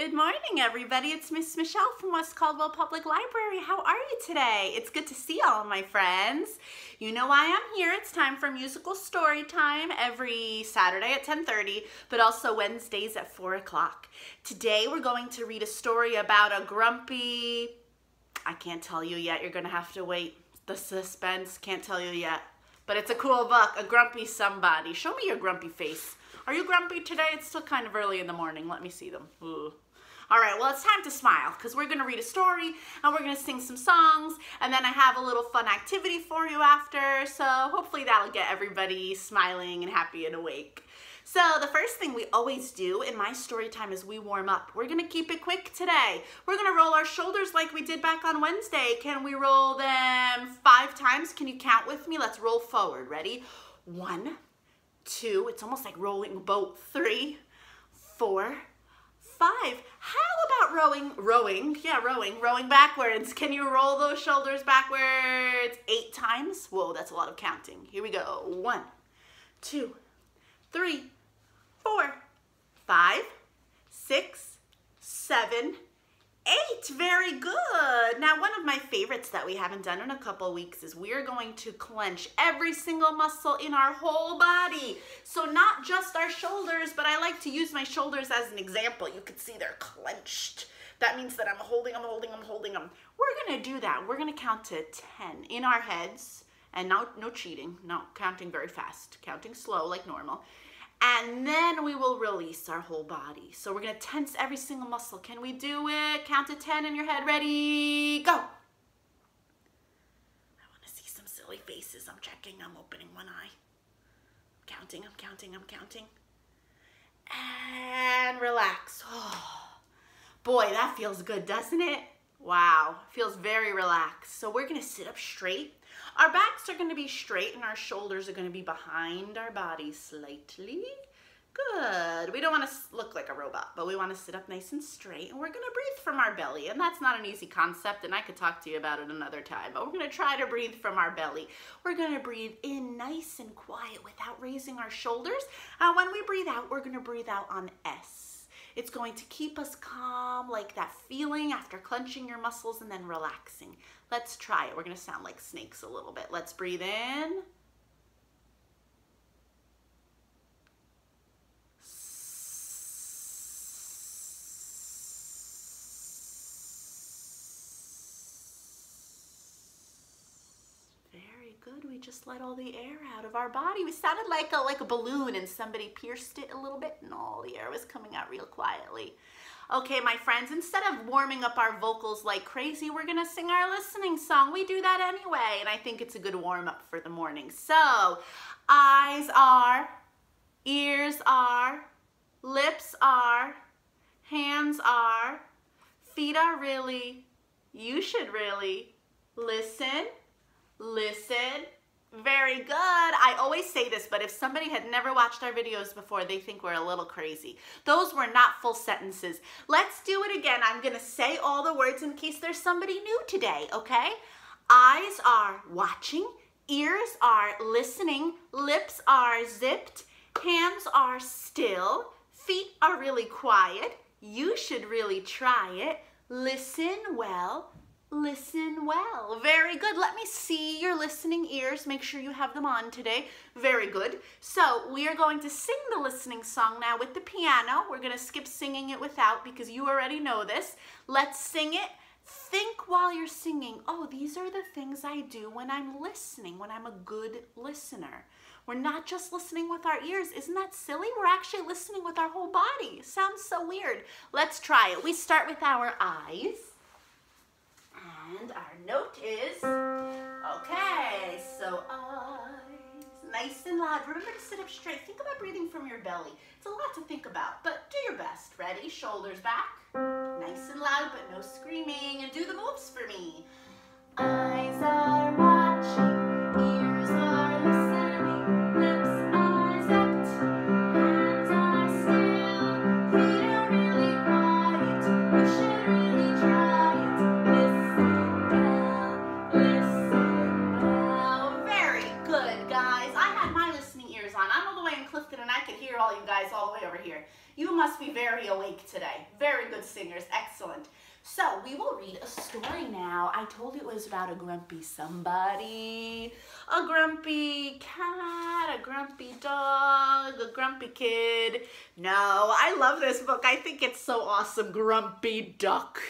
Good morning, everybody. It's Miss Michelle from West Caldwell Public Library. How are you today? It's good to see all my friends. You know why I'm here. It's time for musical story time every Saturday at 10.30, but also Wednesdays at 4 o'clock. Today, we're going to read a story about a grumpy... I can't tell you yet. You're going to have to wait. The suspense. Can't tell you yet. But it's a cool book. A grumpy somebody. Show me your grumpy face. Are you grumpy today? It's still kind of early in the morning. Let me see them. Ooh. All right, well, it's time to smile because we're going to read a story and we're going to sing some songs and then I have a little fun activity for you after. So hopefully that'll get everybody smiling and happy and awake. So the first thing we always do in my story time is we warm up. We're gonna keep it quick today. We're gonna roll our shoulders like we did back on Wednesday. Can we roll them five times? Can you count with me? Let's roll forward. Ready? One, two, it's almost like rolling boat. Three, four, five. How about rowing, rowing, yeah, rowing, rowing backwards. Can you roll those shoulders backwards eight times? Whoa, that's a lot of counting. Here we go. One, two, three, four, five, six, seven, Eight, very good. Now, one of my favorites that we haven't done in a couple weeks is we're going to clench every single muscle in our whole body. So not just our shoulders, but I like to use my shoulders as an example. You can see they're clenched. That means that I'm holding them, holding them, holding them. We're gonna do that. We're gonna count to 10 in our heads and no, no cheating, no counting very fast, counting slow like normal and then we will release our whole body. So we're gonna tense every single muscle. Can we do it? Count to 10 in your head. Ready, go. I wanna see some silly faces. I'm checking, I'm opening one eye. I'm counting, I'm counting, I'm counting. And relax. Oh, boy, that feels good, doesn't it? Wow, feels very relaxed. So we're gonna sit up straight our backs are to be straight and our shoulders are to be behind our body slightly. Good. We don't want to look like a robot, but we want to sit up nice and straight and we're going to breathe from our belly. And that's not an easy concept and I could talk to you about it another time, but we're going to try to breathe from our belly. We're going to breathe in nice and quiet without raising our shoulders. And when we breathe out, we're going to breathe out on S. It's going to keep us calm, like that feeling after clenching your muscles and then relaxing. Let's try it. We're to sound like snakes a little bit. Let's breathe in. Just let all the air out of our body. We sounded like a, like a balloon and somebody pierced it a little bit and all the air was coming out real quietly. Okay, my friends, instead of warming up our vocals like crazy, we're gonna sing our listening song. We do that anyway, and I think it's a good warm up for the morning. So, eyes are, ears are, lips are, hands are, feet are really, you should really listen, listen, very good. I always say this, but if somebody had never watched our videos before, they think we're a little crazy. Those were not full sentences. Let's do it again. I'm going to say all the words in case there's somebody new today, okay? Eyes are watching, ears are listening, lips are zipped, hands are still, feet are really quiet. You should really try it. Listen well, listen well. Very good. Let me see your listening ears. Make sure you have them on today. Very good. So we are going to sing the listening song now with the piano. We're going to skip singing it without because you already know this. Let's sing it. Think while you're singing, oh, these are the things I do when I'm listening, when I'm a good listener. We're not just listening with our ears. Isn't that silly? We're actually listening with our whole body. Sounds so weird. Let's try it. We start with our eyes. And our note is, okay, so eyes, nice and loud. Remember to sit up straight. Think about breathing from your belly. It's a lot to think about, but do your best. Ready? Shoulders back. Nice and loud, but no screaming. And do the moves for me. Eyes are a grumpy cat, a grumpy dog, a grumpy kid. No, I love this book. I think it's so awesome. Grumpy Duck.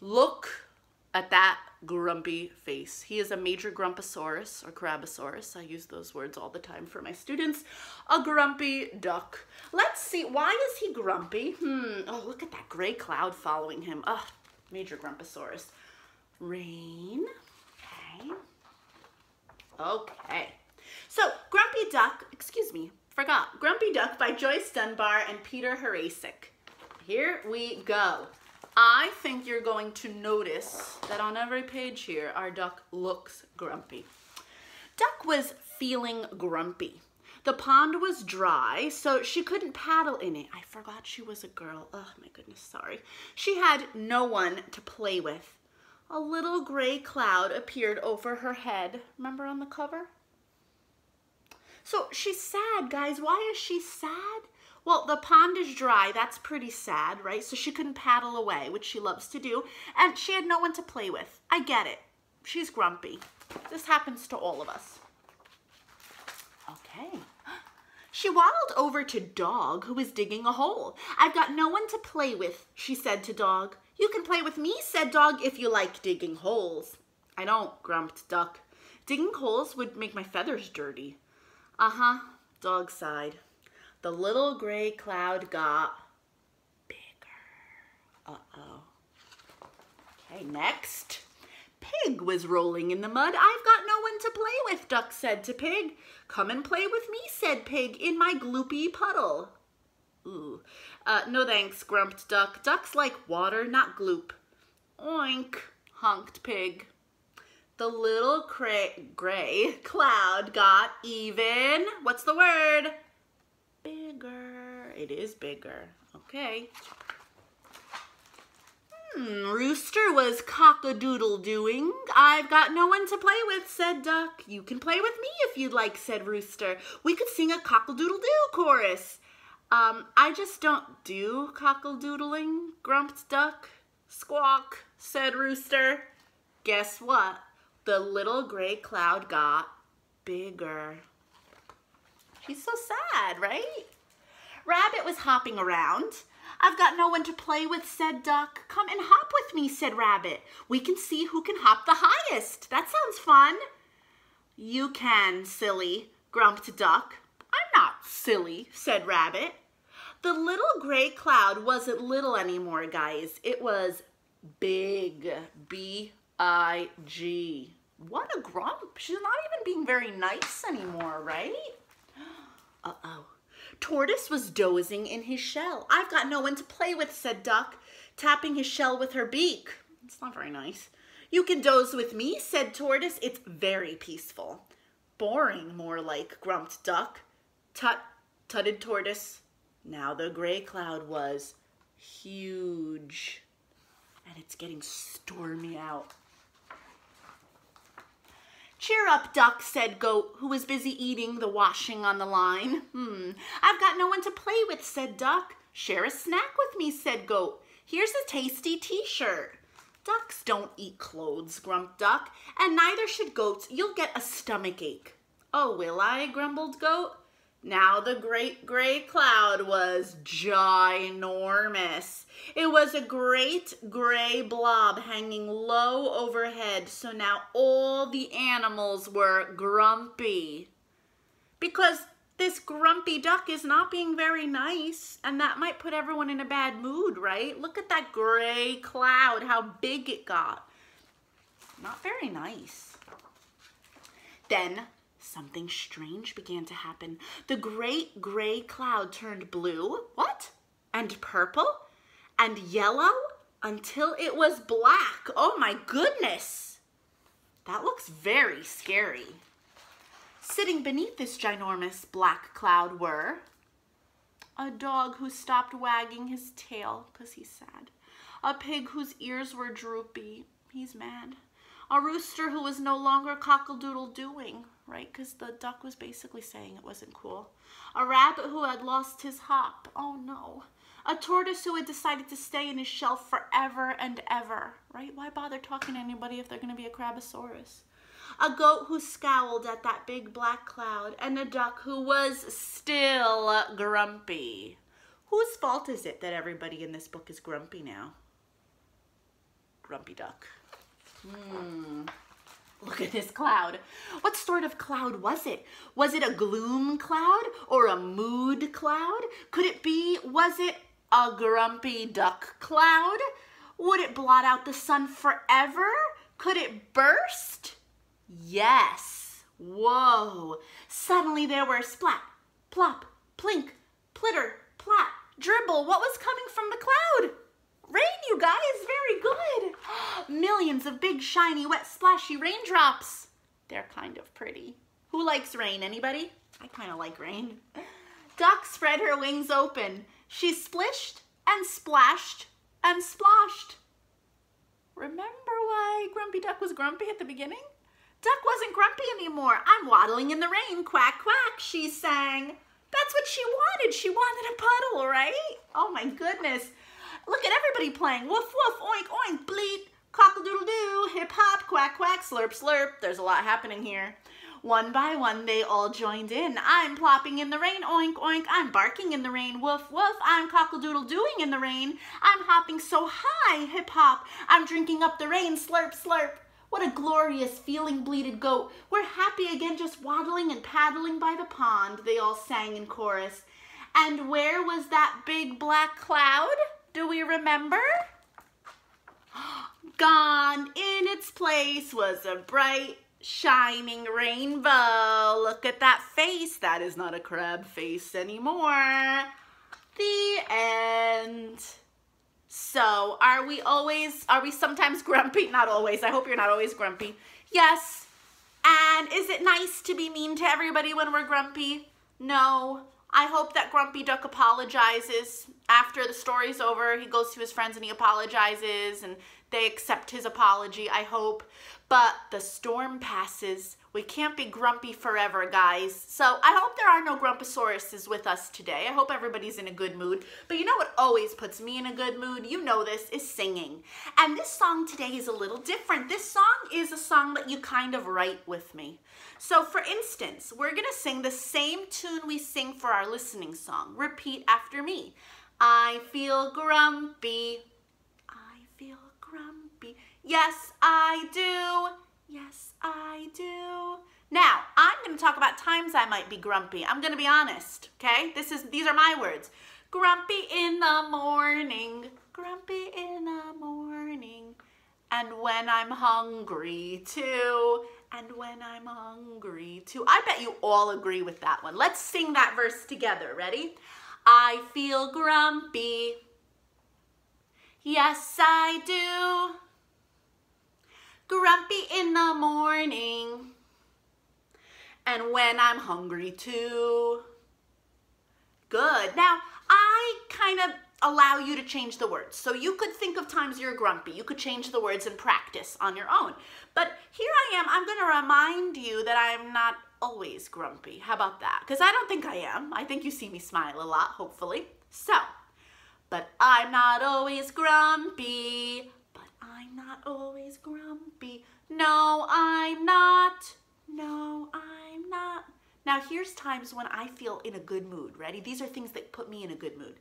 Look at that grumpy face. He is a major grumposaurus or crabosaurus. I use those words all the time for my students. A grumpy duck. Let's see, why is he grumpy? Hmm, oh, look at that gray cloud following him. Oh, major grumposaurus. Rain, okay. Okay, so Grumpy Duck, excuse me, forgot. Grumpy Duck by Joyce Dunbar and Peter Horáček. Here we go. I think you're going to notice that on every page here, our duck looks grumpy. Duck was feeling grumpy. The pond was dry, so she couldn't paddle in it. I forgot she was a girl. Oh my goodness, sorry. She had no one to play with. A little gray cloud appeared over her head. Remember on the cover? So she's sad, guys. Why is she sad? Well, the pond is dry. That's pretty sad, right? So she couldn't paddle away, which she loves to do. And she had no one to play with. I get it. She's grumpy. This happens to all of us. Okay. She waddled over to Dog, who was digging a hole. I've got no one to play with, she said to Dog. You can play with me, said Dog, if you like digging holes. I don't, grumped Duck. Digging holes would make my feathers dirty. Uh-huh, Dog sighed. The little gray cloud got bigger. Uh-oh. Okay, next. Pig was rolling in the mud. I've got no one to play with, Duck said to Pig. Come and play with me, said Pig, in my gloopy puddle. Ooh. Uh, no thanks, grumped Duck. Ducks like water, not gloop. Oink, honked Pig. The little gray cloud got even, what's the word? bigger. It is bigger. Okay. Hmm, Rooster was cock-a-doodle doing. I've got no one to play with, said Duck. You can play with me if you'd like, said Rooster. We could sing a cock-a-doodle-doo chorus. Um, I just don't do cockle-doodling, grumped Duck. Squawk, said Rooster. Guess what? The little gray cloud got bigger. She's so sad, right? Rabbit was hopping around. I've got no one to play with, said Duck. Come and hop with me, said Rabbit. We can see who can hop the highest. That sounds fun. You can, silly, grumped Duck. I'm not silly, said Rabbit. The little gray cloud wasn't little anymore, guys. It was big, B-I-G. What a grump. She's not even being very nice anymore, right? Uh-oh. Tortoise was dozing in his shell. I've got no one to play with, said Duck, tapping his shell with her beak. It's not very nice. You can doze with me, said Tortoise. It's very peaceful. Boring, more like, grumped Duck. Tut, tutted Tortoise. Now the gray cloud was huge. And it's getting stormy out. Cheer up, duck, said Goat, who was busy eating the washing on the line. Hmm, I've got no one to play with, said Duck. Share a snack with me, said Goat. Here's a tasty t-shirt. Ducks don't eat clothes, grumped Duck, and neither should goats. You'll get a stomach ache. Oh, will I, grumbled Goat. Now the great gray cloud was ginormous. It was a great gray blob hanging low overhead, so now all the animals were grumpy. Because this grumpy duck is not being very nice, and that might put everyone in a bad mood, right? Look at that gray cloud, how big it got. Not very nice. Then something strange began to happen. The great gray cloud turned blue, what? And purple, and yellow, until it was black. Oh my goodness. That looks very scary. Sitting beneath this ginormous black cloud were a dog who stopped wagging his tail because he's sad, a pig whose ears were droopy, he's mad, a rooster who was no longer cockle-doodle-doing, right? Because the duck was basically saying it wasn't cool. A rabbit who had lost his hop. Oh no. A tortoise who had decided to stay in his shell forever and ever, right? Why bother talking to anybody if they're going to be a crabosaurus? A goat who scowled at that big black cloud, and a duck who was still grumpy. Whose fault is it that everybody in this book is grumpy now? Grumpy duck. Hmm. Look at this cloud. What sort of cloud was it? Was it a gloom cloud or a mood cloud? Could it be, was it a grumpy duck cloud? Would it blot out the sun forever? Could it burst? Yes. Whoa. Suddenly there were splat, plop, plink, plitter, plat, dribble. What was coming from the cloud? Rain, you guys, very good. Millions of big, shiny, wet, splashy raindrops. They're kind of pretty. Who likes rain? Anybody? I kind of like rain. Duck spread her wings open. She splished and splashed and splashed. Remember why Grumpy Duck was grumpy at the beginning? Duck wasn't grumpy anymore. I'm waddling in the rain, quack, quack, she sang. That's what she wanted. She wanted a puddle, right? Oh my goodness. Look at everybody playing. Woof, woof, oink, oink, bleat, cockle-doodle-doo, hip-hop, quack, quack, slurp, slurp. There's a lot happening here. One by one, they all joined in. I'm plopping in the rain, oink, oink. I'm barking in the rain, woof, woof. I'm cockle-doodle-dooing in the rain. I'm hopping so high, hip-hop. I'm drinking up the rain, slurp, slurp. What a glorious feeling, bleated goat. We're happy again just waddling and paddling by the pond, they all sang in chorus. And where was that big black cloud? Do we remember? Gone in its place was a bright, shining rainbow. Look at that face. That is not a crab face anymore. The end. So, are we always, are we sometimes grumpy? Not always. I hope you're not always grumpy. Yes. And is it nice to be mean to everybody when we're grumpy? No. I hope that Grumpy Duck apologizes after the story's over. He goes to his friends and he apologizes and they accept his apology, I hope. But the storm passes. We can't be grumpy forever, guys. So I hope there are no Grumpusauruses with us today. I hope everybody's in a good mood. But you know what always puts me in a good mood? You know this, is singing. And this song today is a little different. This song is a song that you kind of write with me. So for instance, we're gonna sing the same tune we sing for our listening song. Repeat after me. I feel grumpy. I feel grumpy. Yes, I do. Yes, I do. Now, I'm going to talk about times I might be grumpy. I'm going to be honest, okay? This is these are my words. Grumpy in the morning, grumpy in the morning. And when I'm hungry too, and when I'm hungry too. I bet you all agree with that one. Let's sing that verse together. Ready? I feel grumpy. Yes, I do grumpy in the morning. And when I'm hungry too. Good. Now, I kind of allow you to change the words. So you could think of times you're grumpy. You could change the words and practice on your own. But here I am. I'm going to remind you that I'm not always grumpy. How about that? Because I don't think I am. I think you see me smile a lot, hopefully. So, but I'm not always grumpy. But I'm not always grumpy. No, I'm not. No, I'm not. Now here's times when I feel in a good mood. Ready? These are things that put me in a good mood.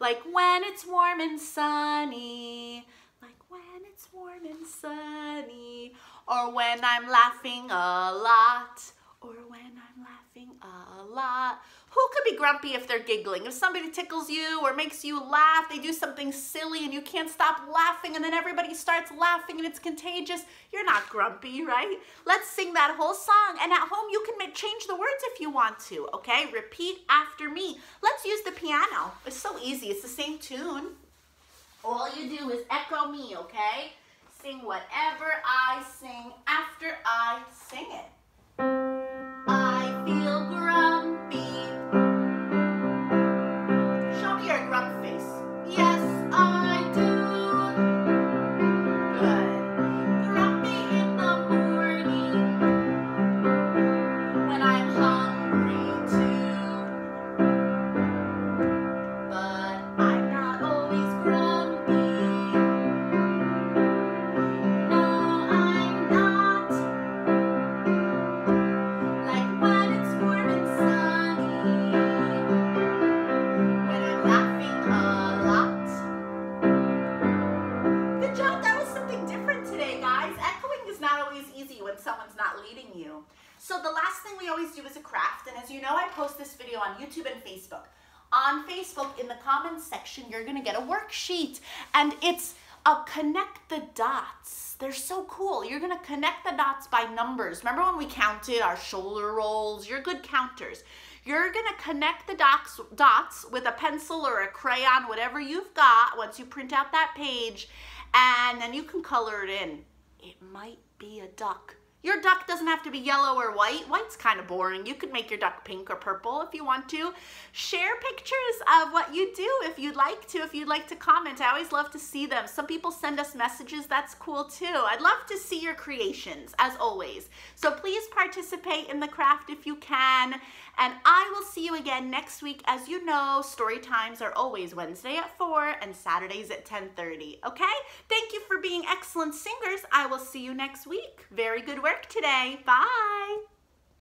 Like when it's warm and sunny. Like when it's warm and sunny. Or when I'm laughing a lot. Or when I'm laughing a lot. Who could be grumpy if they're giggling? If somebody tickles you or makes you laugh, they do something silly and you can't stop laughing and then everybody starts laughing and it's contagious, you're not grumpy, right? Let's sing that whole song and at home you can change the words if you want to, okay? Repeat after me. Let's use the piano. It's so easy. It's the same tune. All you do is echo me, okay? Sing whatever I sing after I sing it. So the last thing we always do is a craft, and as you know, I post this video on YouTube and Facebook. On Facebook, in the comments section, you're gonna get a worksheet, and it's a connect the dots. They're so cool. You're gonna connect the dots by numbers. Remember when we counted our shoulder rolls? You're good counters. You're gonna connect the dots, dots with a pencil or a crayon, whatever you've got, once you print out that page, and then you can color it in. It might be a duck. Your duck doesn't have to be yellow or white. White's kind of boring. You could make your duck pink or purple if you want to. Share pictures of what you do if you'd like to, if you'd like to comment. I always love to see them. Some people send us messages. That's cool too. I'd love to see your creations, as always. So please participate in the craft if you can. And I will see you again next week. As you know, story times are always Wednesday at 4 and Saturdays at 10.30. Okay? Thank you for being excellent singers. I will see you next week. Very good work today. Bye.